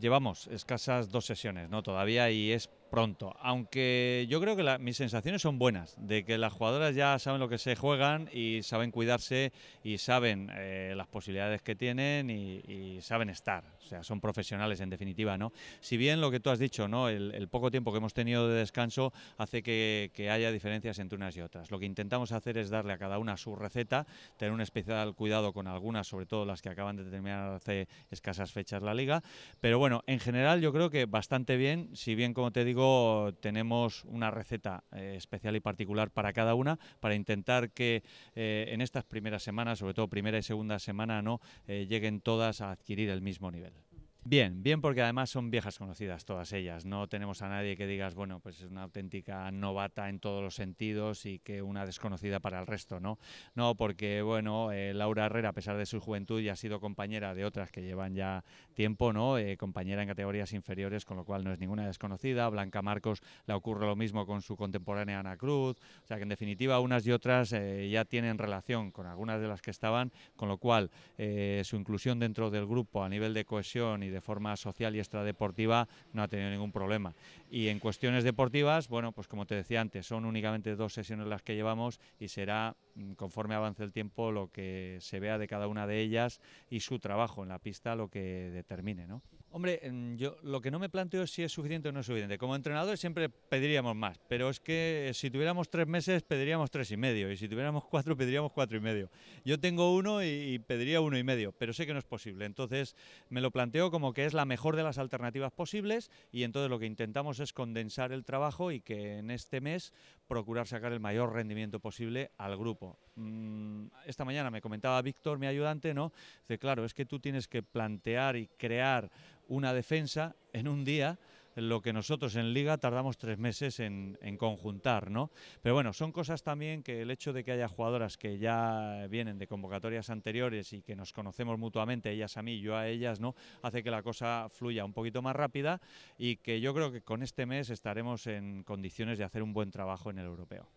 llevamos escasas dos sesiones, ¿no? Todavía y es pronto. Aunque yo creo que mis sensaciones son buenas, de que las jugadoras ya saben lo que se juegan y saben cuidarse y saben eh, las posibilidades que tienen y, saben estar. O sea, son profesionales en definitiva, ¿no? Si bien lo que tú has dicho, ¿no? El, poco tiempo que hemos tenido de descanso hace que, haya diferencias entre unas y otras. Lo que intentamos hacer es darle a cada una su receta, tener un especial cuidado con algunas, sobre todo las que acaban de terminar hace escasas fechas la liga. Pero bueno, en general yo creo que bastante bien, si bien como te digo, tenemos una receta eh, especial y particular para cada una para intentar que eh, en estas primeras semanas, sobre todo primera y segunda semana, no eh, lleguen todas a adquirir el mismo nivel. Bien, bien porque además son viejas conocidas todas ellas. No tenemos a nadie que digas, bueno, pues es una auténtica novata en todos los sentidos y que una desconocida para el resto, ¿no? No, porque, bueno, eh, Laura Herrera, a pesar de su juventud, ya ha sido compañera de otras que llevan ya tiempo, ¿no? Eh, compañera en categorías inferiores, con lo cual no es ninguna desconocida. Blanca Marcos le ocurre lo mismo con su contemporánea Ana Cruz. O sea que, en definitiva, unas y otras eh, ya tienen relación con algunas de las que estaban, con lo cual su inclusión dentro del grupo a nivel de cohesión y de forma social y extradeportiva no ha tenido ningún problema. Y en cuestiones deportivas, bueno, pues como te decía antes, son únicamente dos sesiones las que llevamos y será mm, conforme avance el tiempo lo que se vea de cada una de ellas y su trabajo en la pista lo que determine, ¿no? Hombre, yo lo que no me planteo es si es suficiente o no es suficiente. Como entrenador siempre pediríamos más, pero es que si tuviéramos tres meses pediríamos tres y medio y si tuviéramos cuatro pediríamos cuatro y medio. Yo tengo uno y, pediría uno y medio, pero sé que no es posible. Entonces me lo planteo como que es la mejor de las alternativas posibles y entonces lo que intentamos es condensar el trabajo y que en este mes procurar sacar el mayor rendimiento posible al grupo. Mm, esta mañana me comentaba Víctor, mi ayudante, ¿no? Dice, claro, es que tú tienes que plantear y crear una defensa en un día lo que nosotros en Liga tardamos tres meses en, conjuntar, ¿no? Pero bueno, son cosas también que el hecho de que haya jugadoras que ya vienen de convocatorias anteriores y que nos conocemos mutuamente, ellas a mí, yo a ellas, ¿no? Hace que la cosa fluya un poquito más rápida y que yo creo que con este mes estaremos en condiciones de hacer un buen trabajo en el europeo.